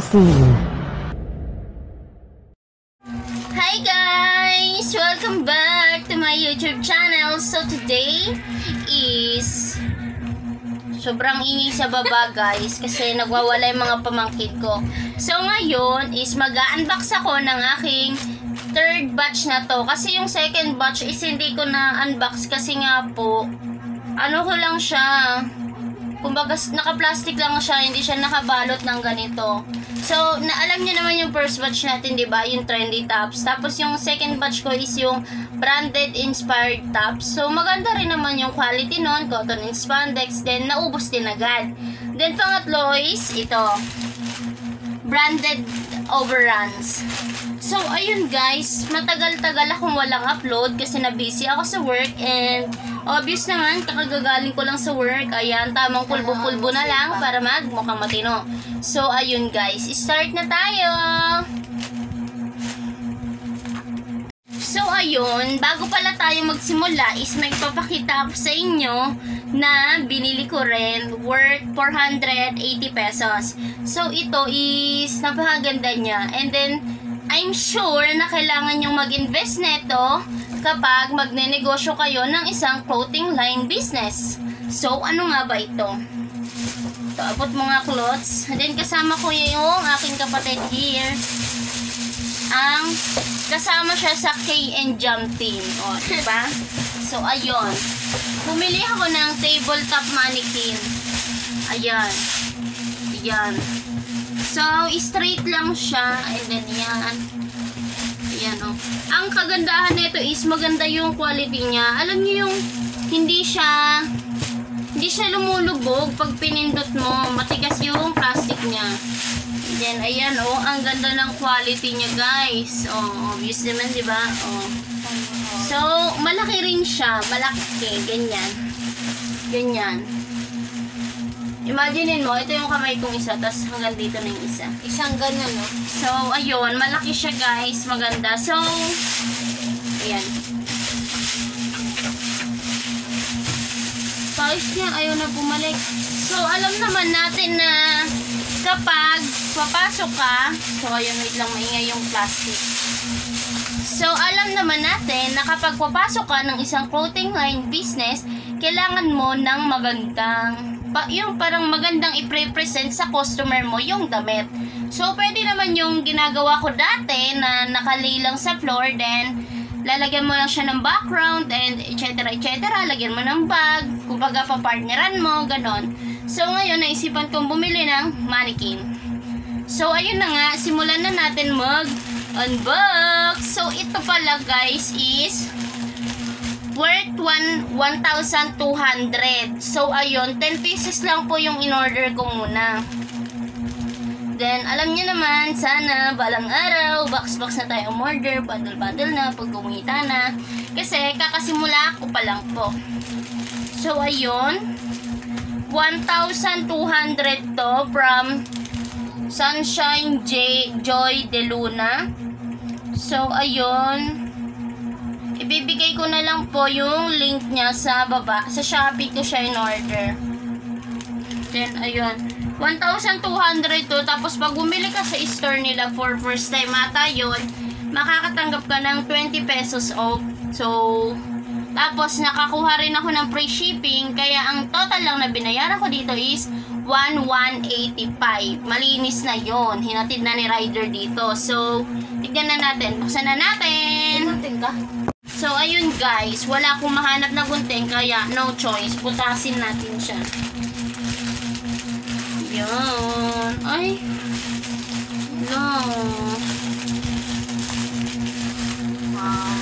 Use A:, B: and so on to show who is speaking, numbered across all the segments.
A: Thomasina.
B: Hi guys! Welcome back to my YouTube channel. So today is sobrang ingay sa baba guys kasi nagwawala yung mga pamangkin ko. So ngayon is mag-unbox ako ng aking third batch na to. Kasi yung second batch is hindi ko na unbox kasi nga po ano ko lang siya kumbaga naka-plastic lang siya, hindi siya nakabalot ng ganito. So, na alam niyo naman yung first batch natin, 'di ba? Yung trendy tops. Tapos yung second batch ko is yung branded inspired tops. So, maganda rin naman yung quality noon, cotton and spandex, then naubos din agad. Then pangatlo is ito. Branded overruns. So, ayun guys, matagal-tagal akong walang upload kasi na-busy ako sa work and obvious naman, kakagagaling ko lang sa work. Ayan, tamang pulbo-pulbo na lang para magmukhang matino. So, ayun guys, start na tayo! So, ayun, bago pala tayo magsimula is may papakita ako sa inyo na binili ko rin worth 480 pesos. So, ito is napakaganda niya. And then, I'm sure na kailangan yung mag-invest neto kapag magnenegosyo kayo ng isang clothing line business. So, ano nga ba ito? Ito, abot mga clothes. And then, kasama ko yung aking kapatid here. Ang kasama siya sa K&J Jam Team. O, diba? So, ayun. Bumili ako ng tabletop mannequin. Ayan. Ayan. So, straight lang siya. And then, yan. Ayan, oh. Ang kagandahan nito is maganda yung quality niya. Alam niyo yung hindi siya hindi siya lumulubog pag pinindot mo. Matigas yung plastic niya. Then, ayan, oh. Ang ganda ng quality niya, guys. Oh, obvious naman, di ba? Oh. So, malaki rin siya. Malaki. Ganyan. Ganyan. Imaginein mo, ito yung kamay kong isa, tapos hanggang dito na yung isa.
C: Isang ganun, no?
B: So, ayun, malaki siya guys, maganda. So, ayan. Pawis niya, ayaw na bumalik. So, alam naman natin na kapag papasok ka, so ayun, wait lang, maingay yung plastic. So, alam naman natin na kapag papasok ka ng isang clothing line business, kailangan mo ng magandang, pa, yung parang magandang i-present sa customer mo yung damit. So, pwede naman yung ginagawa ko dati na nakalay lang sa floor, then lalagyan mo lang siya ng background and etc. etc. Lagyan mo ng bag, kumbaga papartneran mo, ganon. So, ngayon, naisipan kong bumili ng mannequin. So, ayun na nga, simulan na natin mag-unbox. So, ito pala guys is worth 1 1,200. So, ayun, 10 pieces lang po yung in-order ko muna. Then, alam niyo naman, sana balang araw, box-box na tayo umorder, bundle-bundle na, pag kumita na. Kasi, kakasimula ko pa lang po. So, ayun. 1,200 to from Sunshine J Joy De Luna. So, ayun. Ibibigay ko na lang po yung link niya sa baba. Sa Shopee ko siya in order. Then, ayun. 1,200 to. Tapos, pag bumili ka sa store nila for first time ata yun, makakatanggap ka ng 20 pesos off. So, tapos, nakakuha rin ako ng free shipping. Kaya, ang total lang na binayaran ko dito is 1,185. Malinis na yon Hinatid na ni rider dito. So, tignan na natin. Buksan na natin.
C: Natin ka?
B: So, ayun guys. Wala akong mahanap na gunting. Kaya, no choice. Putasin natin siya. Yan. Ay. No.
C: Wow.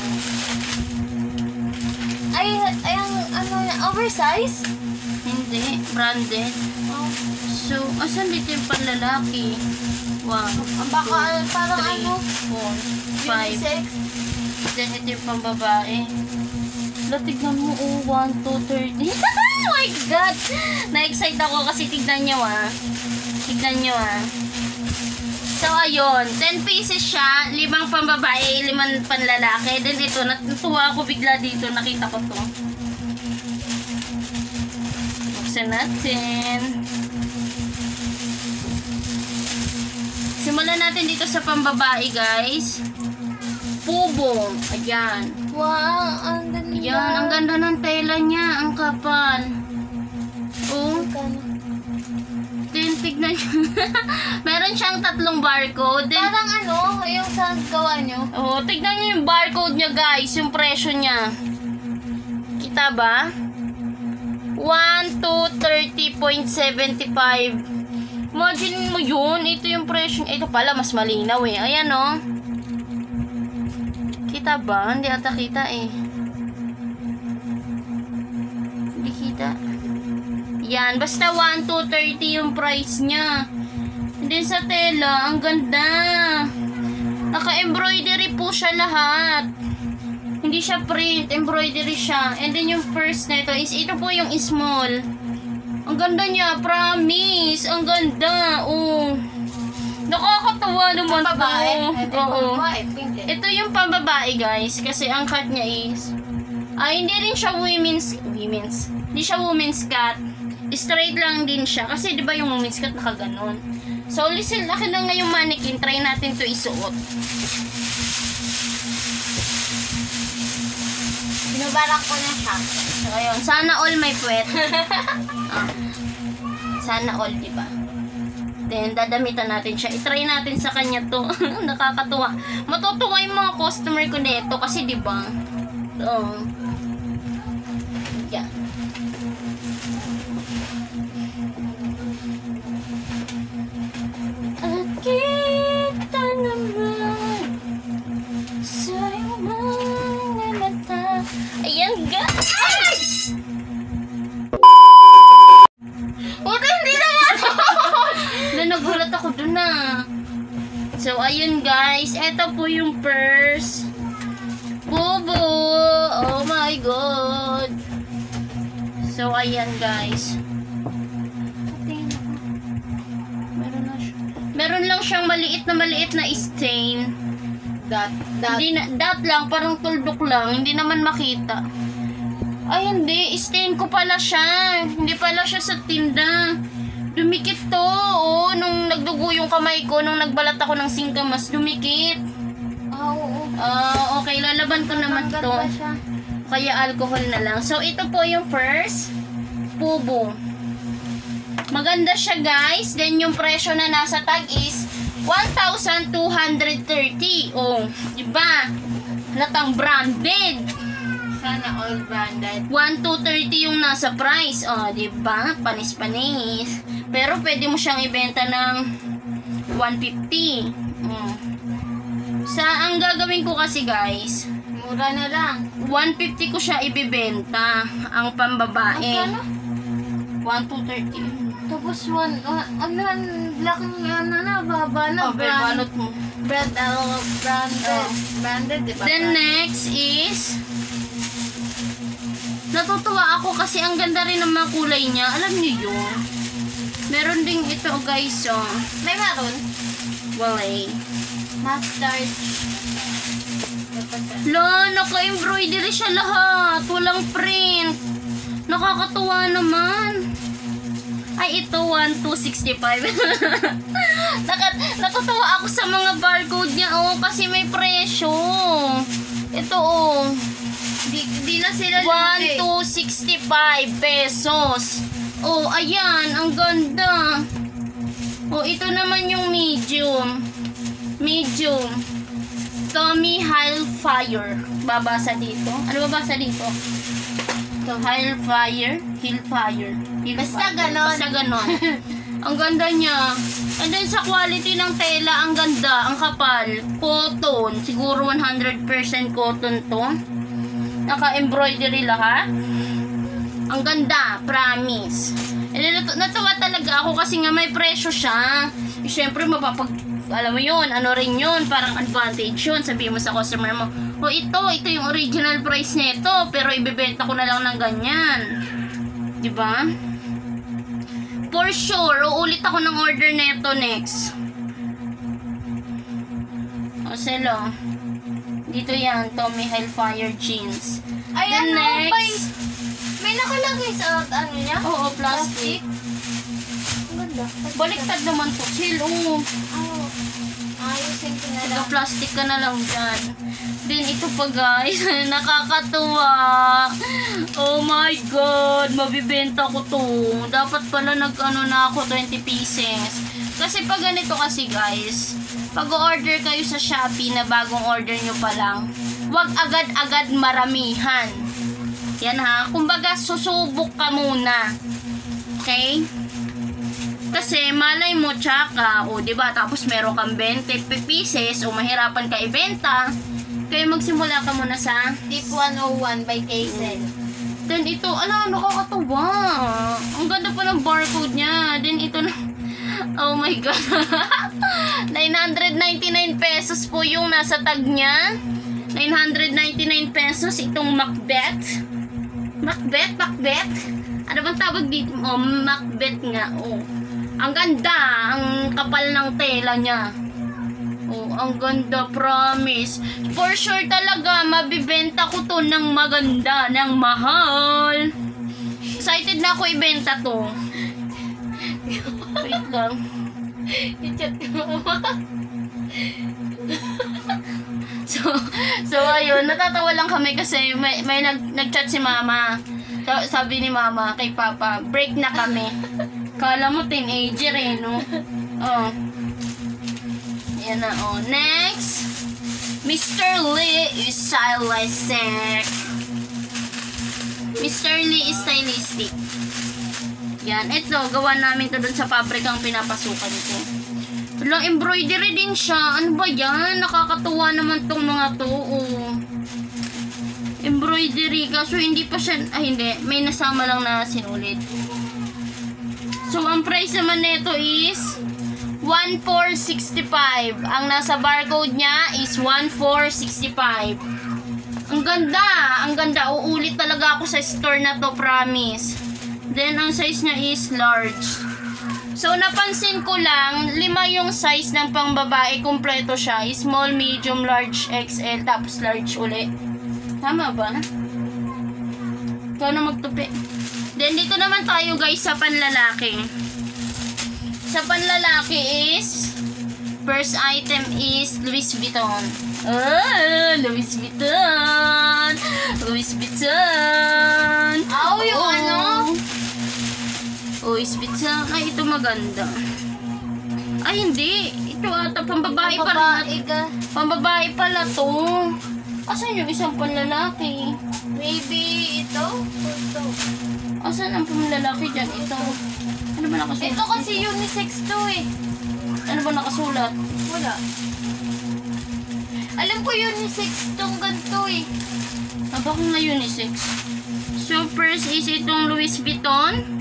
C: Ay, ay, ang, ano, oversize?
B: Hindi. Branded.
C: Oh.
B: So, asan dito yung panlalaki?
C: Ang baka, parang
B: three,
C: ano,
B: four, five.
C: unisex.
B: Ito yung pambabae. Wala, tignan mo, oh, 1, 2, 30. oh my God! Na-excite ako kasi tignan nyo, ah. Tignan nyo, ah. So, ayun. 10 pieces siya. Limang pambabae, limang panlalaki. Then, ito, natuwa ako bigla dito. Nakita ko to. Buksan natin. Simulan natin dito sa pambabae, guys. Pubo. Ayan.
C: Wow, ang ganda.
B: Ayan, ang ganda ng tela niya. Ang kapal. Oh,
C: Magkano?
B: tin, tignan niyo. Meron siyang tatlong barcode. Then,
C: Parang ano, yung sa gawa nyo.
B: oh, tignan niyo yung barcode niya, guys. Yung presyo niya. Kita ba? 1 to 30.75. Imagine mo yun. Ito yung presyo niya. Ito pala, mas malinaw eh. Ayan, oh. Kita ba? Hindi ata kita eh. Hindi kita. Yan. Basta 1 to 30 yung price niya. Then sa tela, ang ganda. Naka-embroidery po siya lahat. Hindi siya print, embroidery siya. And then yung first nito is, ito po yung small. Ang ganda niya, promise. Ang ganda. Oh. Nakakatawa naman
C: Babae.
B: to.
C: Ito
B: Oo.
C: yung babae, pink eh.
B: Ito yung pambabae guys, kasi ang cut niya is, ay hindi rin siya women's, women's, hindi siya women's cut. Straight lang din siya, kasi di ba yung women's cut nakaganon. So, listen, laki na nga yung mannequin, try natin to isuot.
C: Binubarak ko na siya.
B: So, ayun, sana all may puwet. ah. Sana all, di ba? Then, dadamitan natin siya. I-try natin sa kanya to. Nakakatuwa. Matutuwa yung mga customer ko nito kasi, di ba? So, So, ayun guys. Ito po yung purse. Bubo! Oh my God! So, ayan guys. Meron na siya. Meron lang siyang maliit na maliit na stain.
C: Dot, dot.
B: Hindi na, dot lang, parang tuldok lang. Hindi naman makita. Ay, hindi. Stain ko pala siya. Hindi pala siya sa tinda. Dumikit to. Oh, nung nagdugo yung kamay ko, nung nagbalat ako ng singkamas, dumikit.
C: Ah, oo.
B: Ah, okay. Lalaban ko naman
C: Hanggat
B: to.
C: siya.
B: Kaya alcohol na lang. So, ito po yung first. Pubo. Maganda siya, guys. Then, yung presyo na nasa tag is 1,230. Oh, diba? Halatang branded.
C: Sana all branded.
B: 1,230 yung nasa price. Oh, diba? Panis-panis. Pero, pwede mo siyang ibenta ng 150. Mm. Sa, ang gagawin ko kasi, guys,
C: Mura na lang.
B: 150 ko siya ibibenta ang pambabae.
C: Magkano?
B: 1,230.
C: Tapos one, uh, ano, laking ano na, baba na,
B: Oh,
C: brand,
B: mo.
C: brand, uh, branded,
B: Oh.
C: branded, di ba?
B: Then next is Natutuwa ako kasi ang ganda rin ng mga kulay niya. Alam niyo yun? Meron ding ito guys, oh.
C: May maroon?
B: Walay.
C: Mustard.
B: Lo, naka-embroidery siya lahat. Walang print. Nakakatuwa naman. Ay, ito, 1,265. Nakat ako sa mga barcode niya, oh, kasi may presyo. Ito, oh.
C: Di, di na sila lumaki.
B: 1,265 pesos. Oh, ayan, ang ganda. Oh, ito naman yung medium. Medium. Tommy Hillfire. Babasa dito. Ano babasa dito? Ito, Hillfire. Hillfire. Hillfire.
C: Basta ganon.
B: Basta ganon. ang ganda niya. And then sa quality ng tela, ang ganda, ang kapal. Cotton. Siguro 100% cotton to. Naka-embroidery lahat. Ang ganda, promise. And then, natu- natuwa talaga ako kasi nga may presyo siya. Eh, Siyempre, mapapag... Alam mo yun, ano rin yun, parang advantage yun. Sabihin mo sa customer mo, oh ito, ito yung original price nito, pero ibebenta ko na lang ng ganyan. Ba? For sure, uulit ako ng order neto next. O, selo. Dito yan, Tommy Hellfire Jeans.
C: Ay,
B: Then
C: ano,
B: next.
C: may, may nakalagay sa ano niya?
B: Oo, plastic.
C: Ang ganda.
B: Baliktad naman to. Chill, oo.
C: Oh. Ayusin ko na lang.
B: Naka-plastic ka na lang dyan. Then, ito pa guys. Nakakatuwa. Oh my God. Mabibenta ko to. Dapat pala nag-ano na ako 20 pieces. Kasi pag ganito kasi guys, pag order kayo sa Shopee na bagong order nyo pa lang, wag agad-agad maramihan. Yan ha. Kumbaga, susubok ka muna. Okay? Kasi malay mo tsaka, o di ba tapos meron kang 20 pieces o mahirapan ka ibenta, kaya magsimula ka muna sa
C: Tip 101 by Kaysel.
B: Then ito, ala, nakakatuwa. Ang ganda pa ng barcode niya. Then ito na, oh my God. 999 pesos po yung nasa tag niya. 999 pesos itong Macbeth. Macbeth, Macbeth. Ano bang tawag dito? Oh, Macbeth nga. Oh. Ang ganda, ang kapal ng tela niya. Oh, ang ganda, promise. For sure talaga, mabibenta ko to ng maganda, ng mahal. Excited na ako ibenta to. Wait lang. I-chat ko. so, so ayun, natatawa lang kami kasi may, may nag, nag-chat si mama. So, sabi ni mama kay papa, break na kami. Kala mo teenager eh, no? Oh. Yan na, oh. Next, Mr. Lee is stylistic. Mr. Lee is stylistic. Yan, ito, gawa namin to dun sa pabrikang pinapasukan ko. Wala, embroidery din siya. Ano ba yan? Nakakatuwa naman tong mga to. Oh. Embroidery. Kaso hindi pa siya, ay hindi, may nasama lang na sinulit. So, ang price naman nito is 1,465. Ang nasa barcode niya is 1,465. Ang ganda! Ang ganda. Uulit talaga ako sa store na to, promise. Then, ang size niya is large. So, napansin ko lang, lima yung size ng pangbabae. Kompleto siya. Small, medium, large, XL, tapos large uli. Tama ba? Ikaw na magtupi. Then, dito naman tayo guys sa panlalaki. Sa panlalaki is, first item is Louis Vuitton. Ah, Louis Vuitton! Louis Vuitton!
C: Aw, yung
B: Oo.
C: ano?
B: Louis Vuitton. Ay, ito maganda. Ay, hindi. Ito ata, pambabae pa rin.
C: Ka.
B: Pambabae pala to. Asan yung isang panlalaki?
C: Maybe ito? O Ito.
B: Asan ang panlalaki dyan? Ito. Ano ba nakasulat?
C: Ito kasi unisex to eh.
B: Ano ba nakasulat?
C: Wala. Alam ko unisex tong ganito eh.
B: Ah, baka nga unisex. So, first is itong Louis Vuitton.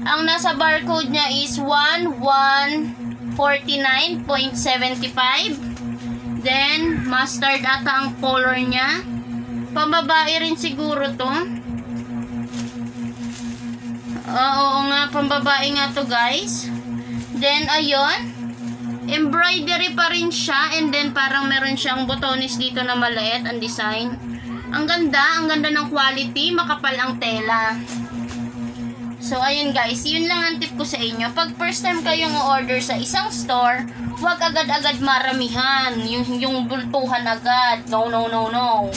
B: Ang nasa barcode niya is 1149.75. Then, mustard ata ang color niya. Pambabae rin siguro to. Ah, Oo nga, pambabae nga to guys. Then, ayun. Embroidery pa rin siya and then parang meron siyang botones dito na maliit ang design. Ang ganda, ang ganda ng quality, makapal ang tela. So, ayun guys, yun lang ang tip ko sa inyo. Pag first time kayong order sa isang store, huwag agad-agad maramihan. Yung, yung bultuhan agad. No, no, no, no.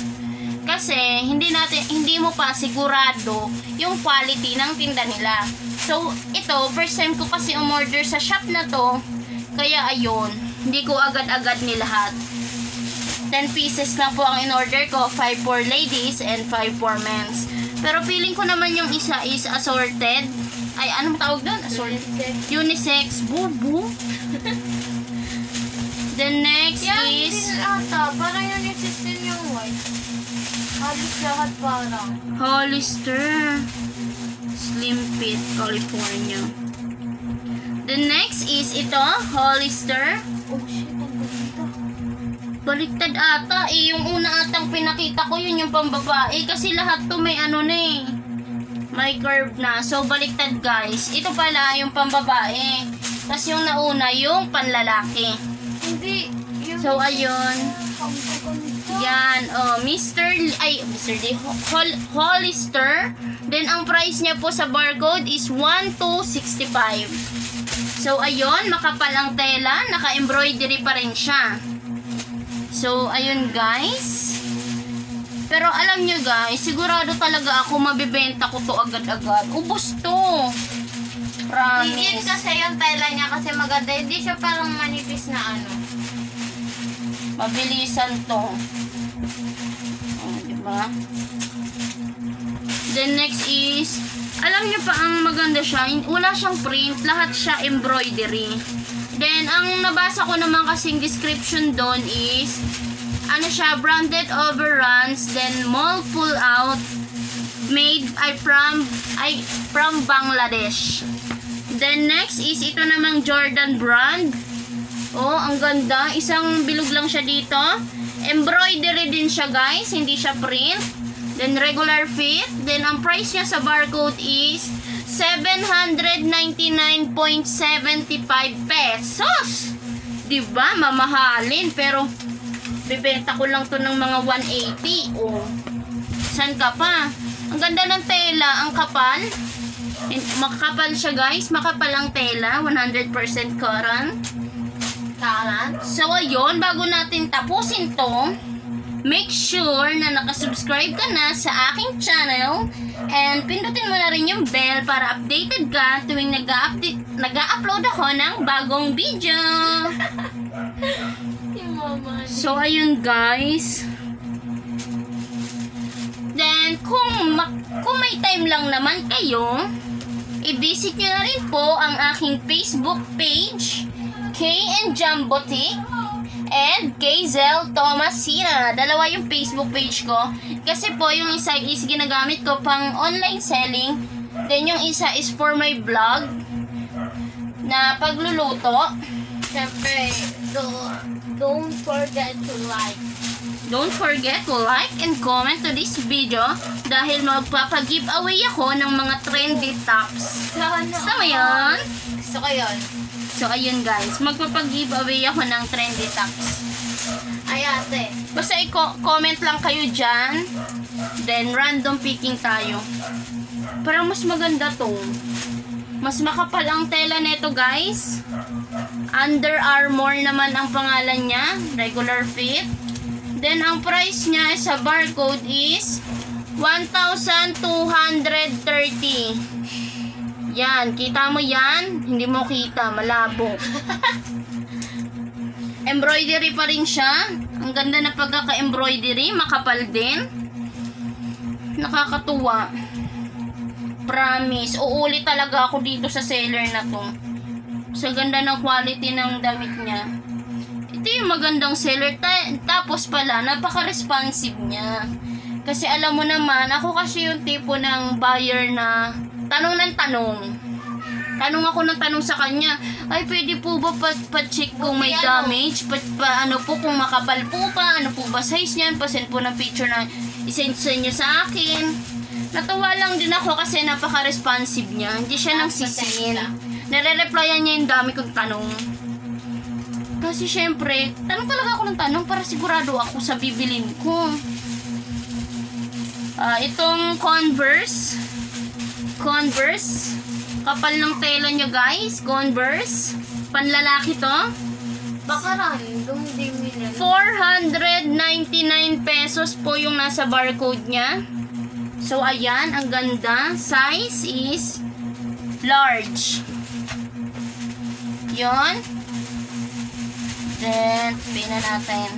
B: Kasi, hindi natin, hindi mo pa sigurado yung quality ng tinda nila. So, ito, first time ko kasi umorder sa shop na to. Kaya, ayun, hindi ko agad-agad ni lahat. 10 pieces lang po ang in-order ko. 5 for ladies and 5 for men's. Pero feeling ko naman yung isa is assorted. Ay, anong tawag doon? Assorted. Unisex. Bubu. The next
C: Yan,
B: is
C: din ata. Parang unisex din yung white. Halos lahat parang.
B: Hollister. Slim Fit, California. The next is ito, Hollister.
C: Oh.
B: Baliktad ata. Eh, yung una atang pinakita ko, yun yung pambabae. Kasi lahat to may ano na eh. May curve na. So, baliktad guys. Ito pala yung pambabae. Tapos yung nauna, yung panlalaki.
C: Hindi. Yung
B: So, ayun. Yan. Oh, Mr. Lee- ay, Mr. Lee. Hol- Hollister. Then, ang price niya po sa barcode is 1,265. So, ayun, makapal ang tela. Naka-embroidery pa rin siya. So, ayun guys. Pero alam nyo guys, sigurado talaga ako mabibenta ko to agad-agad. Ubus to.
C: Legit
B: Promise.
C: kasi yung tela niya kasi maganda. Hindi siya parang manipis na ano.
B: Mabilisan to. Oh, diba? Then next is, alam nyo pa ang maganda siya, wala siyang print, lahat siya embroidery. Then, ang nabasa ko naman kasing description doon is, ano siya, branded overruns, then mall pull out, made ay from ay from Bangladesh. Then next is ito namang Jordan brand. Oh, ang ganda. Isang bilog lang siya dito. Embroidery din siya, guys. Hindi siya print. Then regular fit. Then ang price niya sa barcode is 799.75 pesos. 'Di ba? Mamahalin pero bibenta ko lang to ng mga 180. Oh. San ka pa? Ang ganda ng tela, ang kapal. And Makapal siya guys, makapal ang tela, 100% cotton.
C: Karan.
B: So ayun, bago natin tapusin to, make sure na nakasubscribe ka na sa aking channel and pindutin mo na rin yung bell para updated ka tuwing nag-upload ako ng bagong video. So, ayun guys. Then, kung, kung may time lang naman kayo, i-visit nyo na rin po ang aking Facebook page, K and Jam Boutique, and Kazel Tomasina. Dalawa yung Facebook page ko. Kasi po, yung isa is ginagamit ko pang online selling. Then, yung isa is for my vlog na pagluluto.
C: Siyempre, do- don't forget to like.
B: Don't forget to like and comment to this video dahil magpapag-giveaway ako ng mga trendy tops. Gusto mo yun?
C: Gusto ko yun.
B: So, ayun guys. Magpapag-giveaway ako ng trendy tops.
C: Ay, ate.
B: Basta i-comment lang kayo dyan. Then, random picking tayo. Parang mas maganda to. Mas makapal ang tela nito guys. Under Armour naman ang pangalan niya. Regular fit. Then, ang price niya sa barcode is 1,230. Yan. Kita mo yan? Hindi mo kita. Malabo. Embroidery pa rin siya. Ang ganda na pagkaka-embroidery. Makapal din. Nakakatuwa. Promise. Uulit talaga ako dito sa seller na to. Sa ganda ng quality ng damit niya. Ito yung magandang seller. Ta- tapos pala, napaka-responsive niya. Kasi alam mo naman, ako kasi yung tipo ng buyer na tanong ng tanong. Tanong ako ng tanong sa kanya, ay pwede po ba pa- pa-check kung may
C: ano?
B: damage? Pa, pa- ano po kung makapal po pa? Ano po ba size niyan? Pasend po ng picture na isend sa inyo sa akin. Natuwa lang din ako kasi napaka-responsive niya. Hindi siya nang sisin. Nare-replyan niya yung dami kong tanong. Kasi syempre, tanong talaga ako ng tanong para sigurado ako sa bibilin ko. Ah, itong Converse. Converse. Kapal ng tela nyo guys. Converse. Panlalaki to.
C: Baka random din nila.
B: 499 pesos po yung nasa barcode niya. So, ayan. Ang ganda. Size is large. Yon. Then, pay na natin.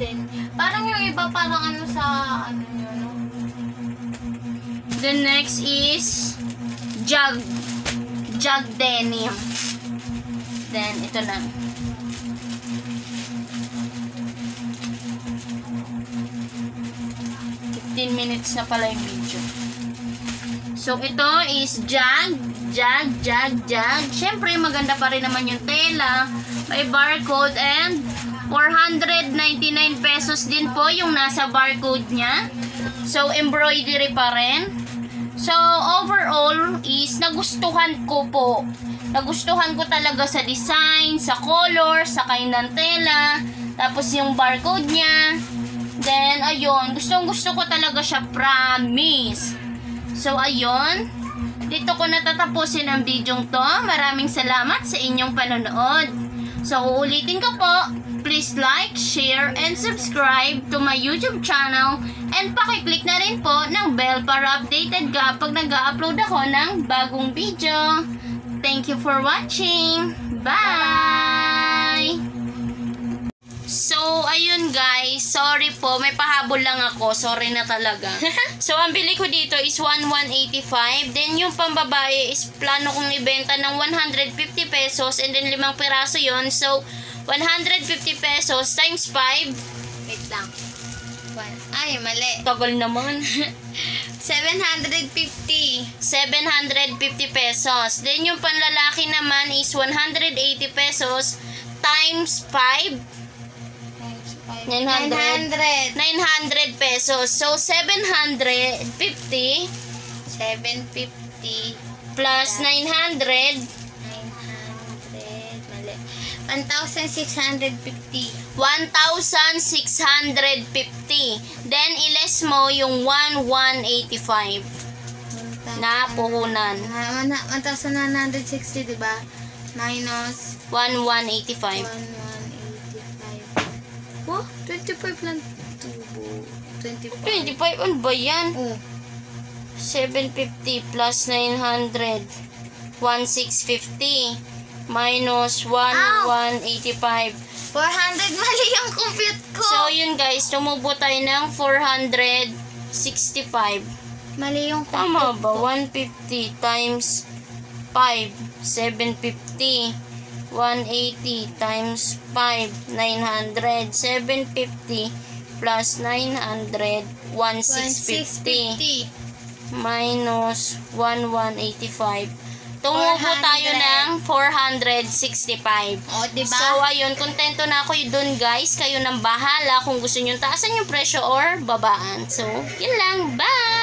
C: Then, parang yung iba parang ano sa ano yun, no?
B: The next is jug jug denim. Then ito na. Fifteen minutes na pala yung video. So ito is jag, jag, jag, jag. Siyempre maganda pa rin naman yung tela. May barcode and 499 pesos din po yung nasa barcode niya. So embroidery pa rin. So, overall is nagustuhan ko po. Nagustuhan ko talaga sa design, sa color, sa kainan tela, tapos yung barcode niya. Then, ayun, gustong gusto ko talaga siya, promise. So, ayun. Dito ko natatapusin ang video to. Maraming salamat sa inyong panonood. So, uulitin ko po, please like, share, and subscribe to my YouTube channel and pakiclick na rin po ng bell para updated ka pag nag-upload ako ng bagong video. Thank you for watching. Bye! So, ayun guys. Sorry po. May pahabol lang ako. Sorry na talaga. so, ang bili ko dito is 1185. Then, yung pambabae is plano kong ibenta ng 150 pesos. And then, limang piraso yon So, 150 pesos times 5.
C: Wait lang. One. Ay, mali.
B: Tagal naman.
C: 750.
B: 750 pesos. Then, yung panlalaki naman is 180 pesos times 5.
C: Times five.
B: 900.
C: 900.
B: 900 pesos. So, 750
C: 750.
B: plus 900,
C: 900. Mali. 1,650.
B: 1,650. Then, iles mo yung 1,185 na puhunan.
C: Ah, one- 1,960, di ba? Minus
B: 1,185.
C: 1,185. Oh, 25 lang. Tubo. 25.
B: 25, ano ba yan?
C: Oh,
B: 750 plus 900. 1,650 minus 1,185.
C: 400 mali yung compute ko.
B: So, yun guys, tumubo tayo ng 465.
C: mali yung compute
B: Tama ba?
C: ko.
B: 150 times 5, 750. 180 times 5, 900. 750 plus 900, 1650 minus 1185. Tumubo tayo
C: 400.
B: ng 465.
C: O, di ba?
B: So, ayun, kontento na ako dun guys. Kayo nang bahala kung gusto nyo taasan yung presyo or babaan. So, yun lang. Bye!